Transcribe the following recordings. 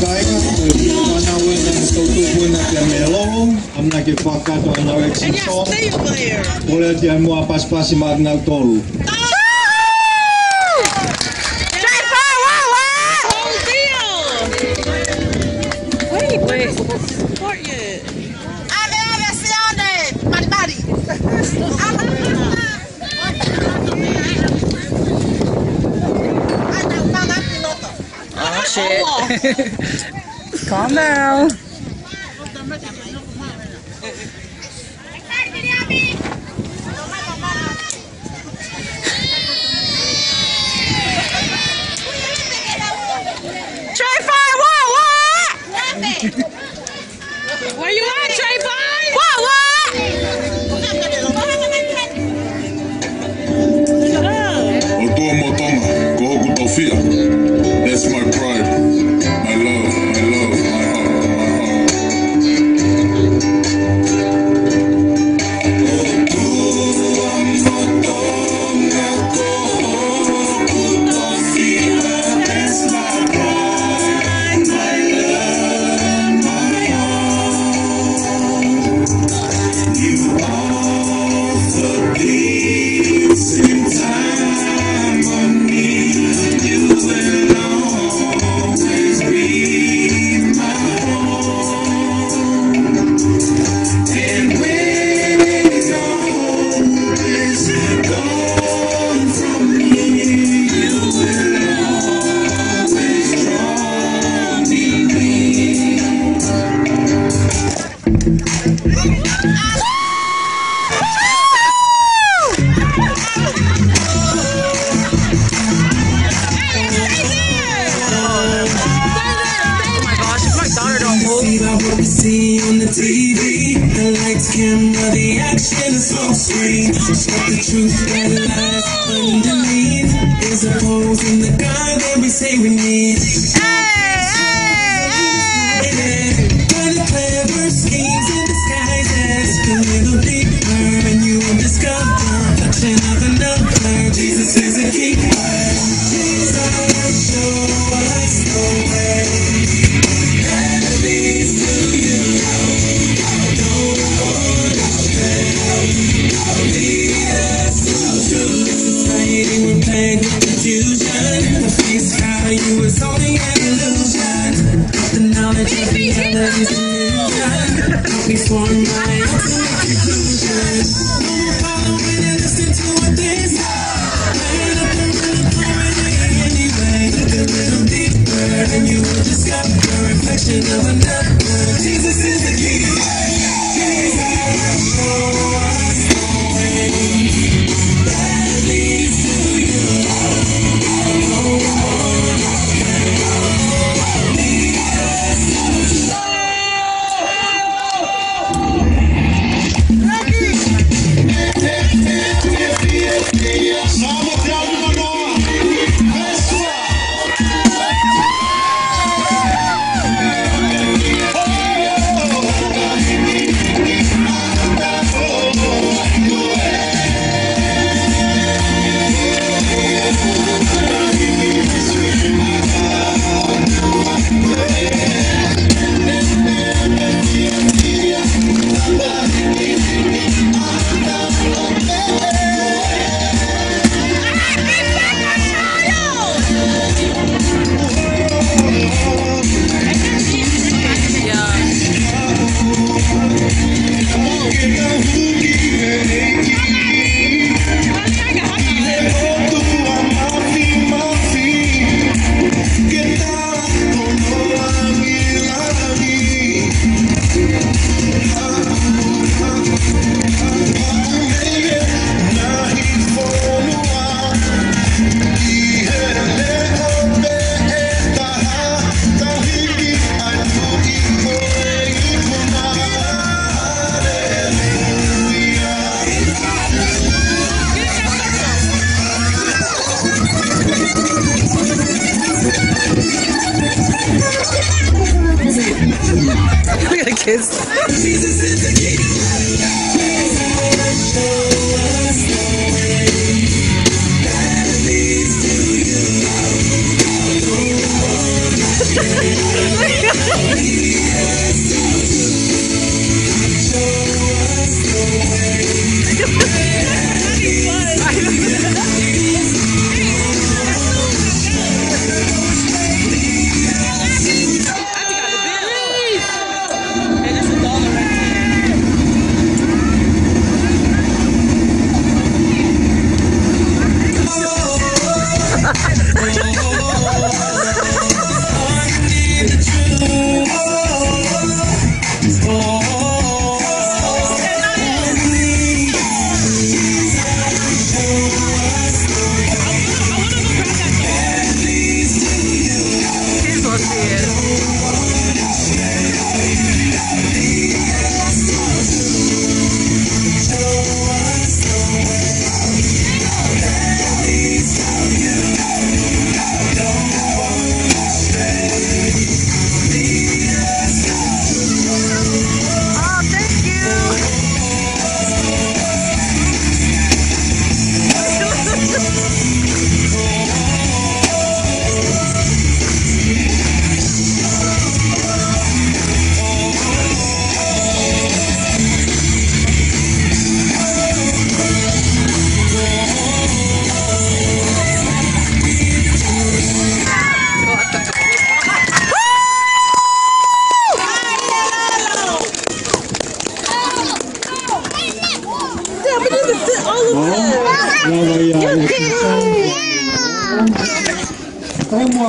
Kairat, Anna Williams, Toto Buenak ja Melongo. Amna gefragt hat, Anna Williams, Ole, die haben nur ein paar shit. Calm down. Trey Fire, what, what? Where you at, Trey Boy? What, what? Shut up. O tua what we see on the TV. The lights, camera, the action, the smoke screen. But the truth that lies underneath is a pose in the God that we say we need. Face value only an illusion. The knowledge of more Porque não fugir, Look at the kids.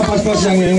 快快上！